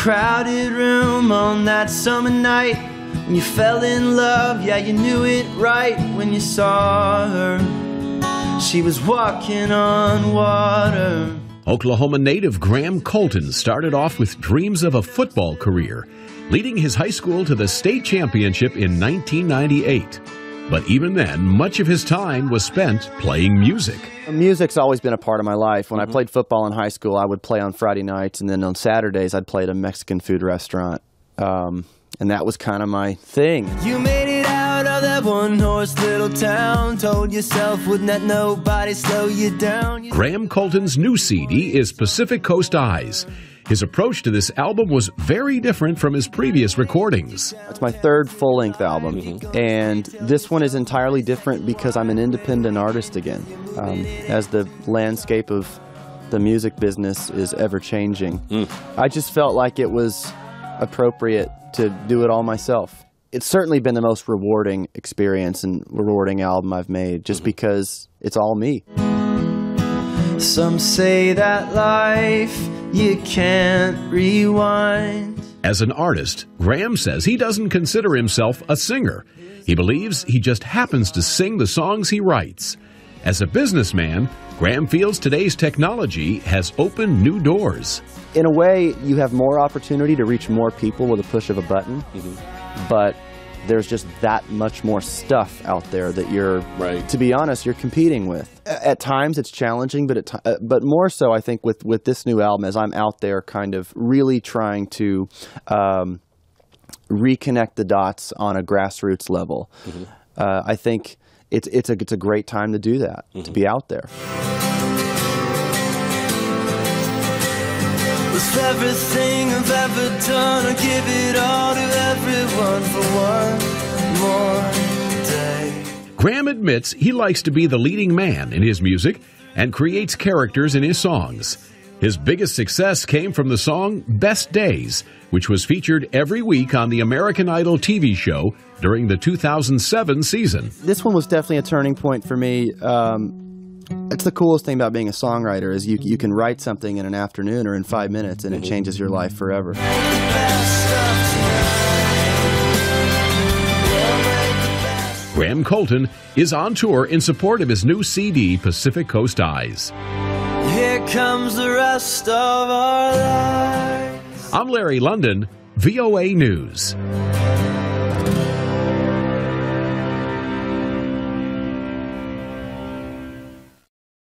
crowded room on that summer night when you fell in love. Yeah, you knew it right when you saw her. She was walking on water. Oklahoma native Graham Colton started off with dreams of a football career, leading his high school to the state championship in 1998. But even then, much of his time was spent playing music. Music's always been a part of my life. When I played football in high school, I would play on Friday nights, and then on Saturdays, I'd play at a Mexican food restaurant. Um, and that was kind of my thing. You made it that one horse little town. Told yourself, wouldn't that nobody slow you down? You Graham Colton's new CD is Pacific Coast Eyes. His approach to this album was very different from his previous recordings. It's my third full length album, and this one is entirely different because I'm an independent artist again. Um, as the landscape of the music business is ever changing, I just felt like it was appropriate to do it all myself. It's certainly been the most rewarding experience and rewarding album I've made just mm-hmm. because it's all me. Some say that life you can't rewind. As an artist, Graham says he doesn't consider himself a singer. He believes he just happens to sing the songs he writes. As a businessman, Graham feels today's technology has opened new doors. in a way, you have more opportunity to reach more people with a push of a button, mm-hmm. But there's just that much more stuff out there that you're, Right. to be honest, you're competing with. At times, it's challenging, but at ti- uh, but more so, I think with with this new album, as I'm out there, kind of really trying to. Um, reconnect the dots on a grassroots level. Uh, I think it's it's a it's a great time to do that to be out there. With everything I've ever done, I give it all to everyone for one more day. Graham admits he likes to be the leading man in his music and creates characters in his songs. His biggest success came from the song Best Days, which was featured every week on the American Idol TV show during the 2007 season. this one was definitely a turning point for me. Um, it's the coolest thing about being a songwriter is you you can write something in an afternoon or in five minutes and it changes your life forever. Graham Colton is on tour in support of his new CD, Pacific Coast Eyes. Here comes the rest of our lives. I'm Larry London, VOA News.